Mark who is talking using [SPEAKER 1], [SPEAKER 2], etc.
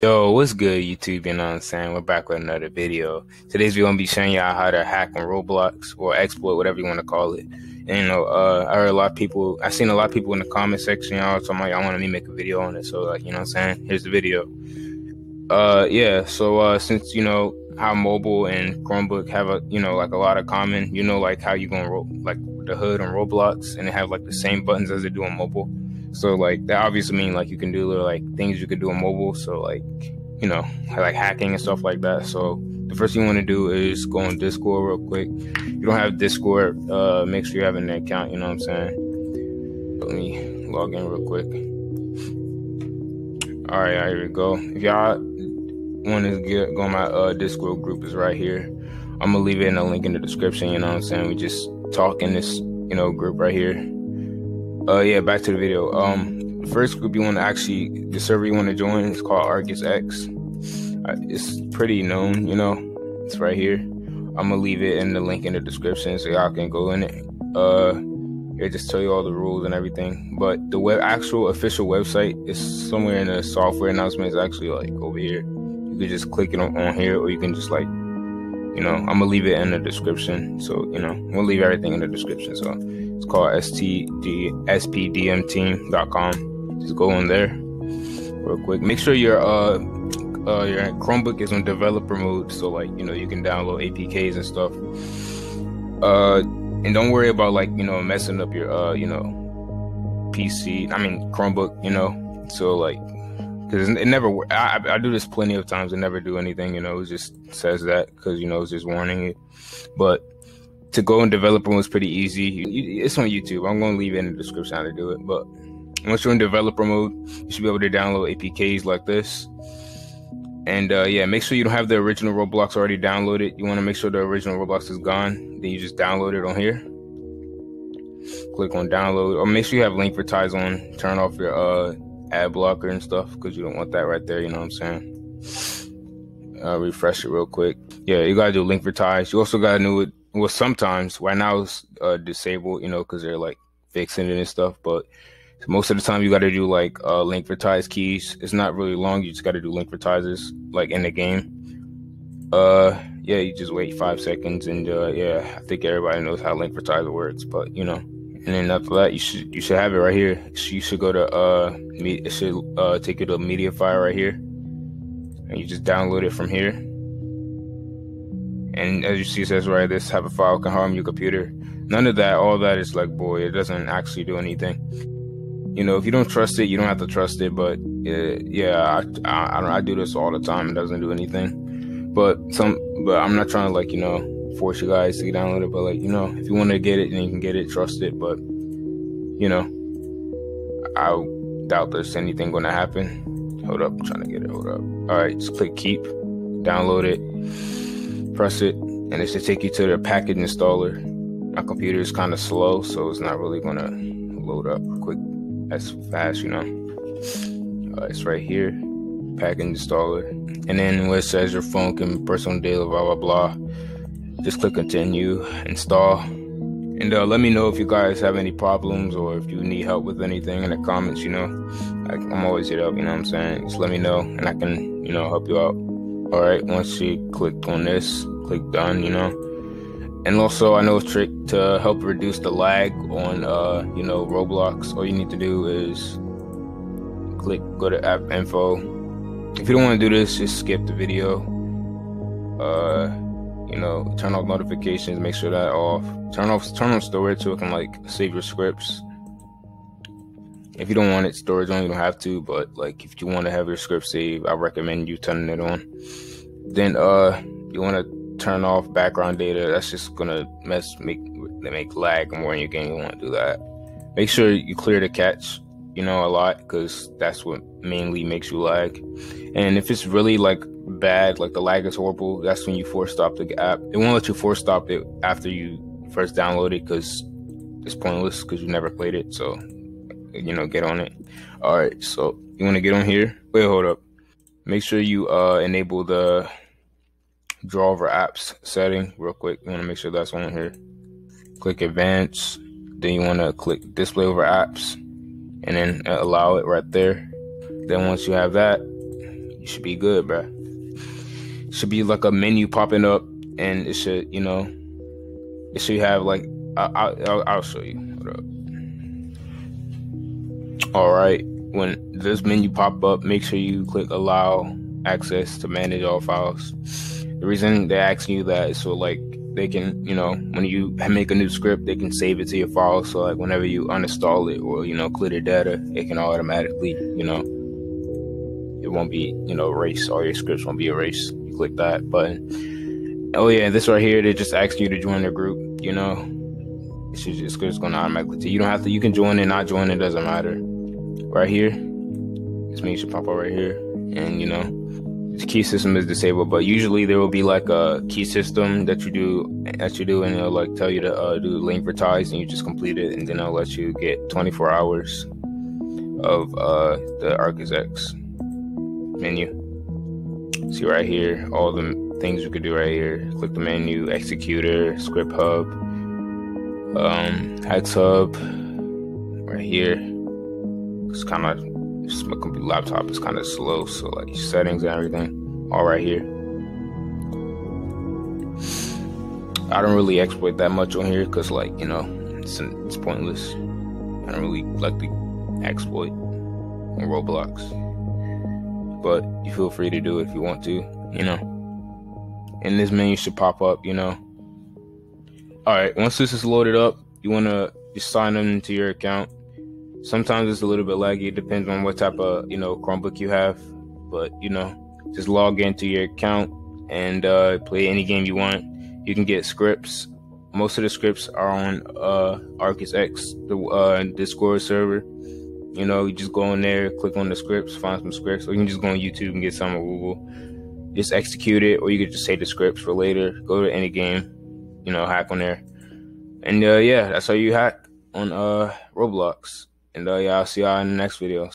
[SPEAKER 1] Yo, what's good, YouTube? You know what I'm saying? We're back with another video. Today's video gonna be showing y'all how to hack on Roblox or exploit, whatever you want to call it. And, you know, uh, I heard a lot of people, I seen a lot of people in the comment section, y'all, about y'all want me to make a video on it. So, like, you know what I'm saying? Here's the video. Uh, yeah, so, uh, since, you know, how mobile and Chromebook have a, you know, like a lot of common, you know, like how you gonna, ro- like the hood on Roblox and they have like the same buttons as they do on mobile so like that obviously mean like you can do little like things you could do on mobile. So like you know like hacking and stuff like that. So the first thing you want to do is go on Discord real quick. You don't have Discord, uh, make sure you have an account. You know what I'm saying? Let me log in real quick. All right, here we go. If y'all want to get go my uh, Discord group is right here. I'm gonna leave it in the link in the description. You know what I'm saying? We just talk in this you know group right here. Uh, yeah, back to the video. Um, first group you want to actually, the server you want to join is called Arceus X. It's pretty known, you know. It's right here. I'm gonna leave it in the link in the description so y'all can go in it. Uh, it just tell you all the rules and everything. But the web actual official website is somewhere in the software announcement. announcements. Actually, like over here. You can just click it on, on here, or you can just like you know, I'm gonna leave it in the description. So, you know, we'll leave everything in the description. So it's called STD, spdmteam.com. Just go in there real quick. Make sure your uh, uh your Chromebook is on developer mode, so like you know you can download APKs and stuff. Uh, and don't worry about like you know messing up your uh you know PC. I mean Chromebook. You know, so like because it never. I, I do this plenty of times and never do anything. You know, it just says that because you know it's just warning it. But to go and develop one was pretty easy. It's on YouTube. I'm going to leave it in the description how to do it. But once you're in developer mode, you should be able to download APKs like this. And uh, yeah, make sure you don't have the original Roblox already downloaded. You want to make sure the original Roblox is gone. Then you just download it on here. Click on download, or make sure you have Linkvertise on. Turn off your uh, ad blocker and stuff because you don't want that right there. You know what I'm saying? Uh, refresh it real quick. Yeah, you gotta do Linkvertise. You also gotta do it. Well, sometimes right now it's uh, disabled, you know, because they're like fixing it and stuff. But most of the time, you gotta do like uh, Linkvertise keys. It's not really long. You just gotta do link for Linkvertises like in the game. Uh, yeah, you just wait five seconds, and uh, yeah, I think everybody knows how link for Linkvertise works. But you know, and then after that, you should you should have it right here. You should go to uh, it should uh take you to media MediaFire right here, and you just download it from here. And as you see, it says right, this type of file can harm your computer. None of that, all that is like, boy, it doesn't actually do anything. You know, if you don't trust it, you don't have to trust it. But uh, yeah, I, I, I, do this all the time. It doesn't do anything. But some, but I'm not trying to like you know force you guys to download it, but like you know, if you want to get it, then you can get it. Trust it, but you know, I doubt there's anything going to happen. Hold up, I'm trying to get it. Hold up. All right, just click keep, download it, press it, and it should take you to the package installer. My computer is kind of slow, so it's not really to load up quick as fast, you know. Uh, it's right here, package installer, and then where it says your phone can personal data, blah blah blah just click continue, install. And uh, let me know if you guys have any problems or if you need help with anything in the comments, you know. I, I'm always here to help, you know what I'm saying? Just let me know and I can, you know, help you out. All right, once you click on this, click done, you know. And also, I know a trick to help reduce the lag on, uh, you know, Roblox. All you need to do is click, go to app info. If you don't want to do this, just skip the video. Uh, you know, turn off notifications, make sure that off. Turn off turn on storage so it can like save your scripts. If you don't want it storage on, you don't have to, but like if you want to have your script saved, I recommend you turning it on. Then uh you want to turn off background data. That's just gonna mess make make lag more in your game. You want to do that. Make sure you clear the cache, you know, a lot because that's what mainly makes you lag. And if it's really like bad, like the lag is horrible, that's when you force stop the app. It won't let you force stop it after you first download it because it's pointless because you never played it. So, you know, get on it. All right, so you want to get on here? Wait, hold up. Make sure you uh, enable the draw over apps setting real quick. You want to make sure that's on here. Click advanced. Then you want to click display over apps and then allow it right there. Then once you have that, you should be good, bro. Should be like a menu popping up, and it should, you know, it should have like I, will I'll show you. All right, when this menu pop up, make sure you click allow access to manage all files. The reason they're asking you that is so like they can, you know, when you make a new script, they can save it to your file. So like whenever you uninstall it or you know clear the data, it can automatically, you know, it won't be, you know, erased. All your scripts won't be erased. You click that button. Oh yeah, this right here, they just ask you to join the group. You know, it's just, it's going to automatically. You don't have to. You can join it, not join it, doesn't matter. Right here, this means should pop up right here, and you know, key system is disabled, but usually there will be like a key system that you do that you do, and it'll like tell you to uh, do Linkvertise, and you just complete it, and then it'll let you get 24 hours of uh, the Arceus menu. See right here, all the things you could do right here. Click the menu, executor, script hub, um, hex hub, right here. It's kind of my computer laptop is kind of slow, so like settings and everything, all right here. I don't really exploit that much on here because, like, you know, it's, it's pointless. I don't really like to exploit on Roblox, but you feel free to do it if you want to, you know. And this menu should pop up, you know. All right, once this is loaded up, you want to just sign into your account sometimes it's a little bit laggy. It depends on what type of you know Chromebook you have, but you know, just log into your account and uh, play any game you want. You can get scripts. Most of the scripts are on uh, Arceus X, the uh, Discord server. You know, you just go in there, click on the scripts, find some scripts, or you can just go on YouTube and get some on Google. Just execute it, or you could just save the scripts for later. Go to any game, you know, hack on there, and uh, yeah, that's how you hack on uh, Roblox. And uh, yeah, I'll see y'all in the next video.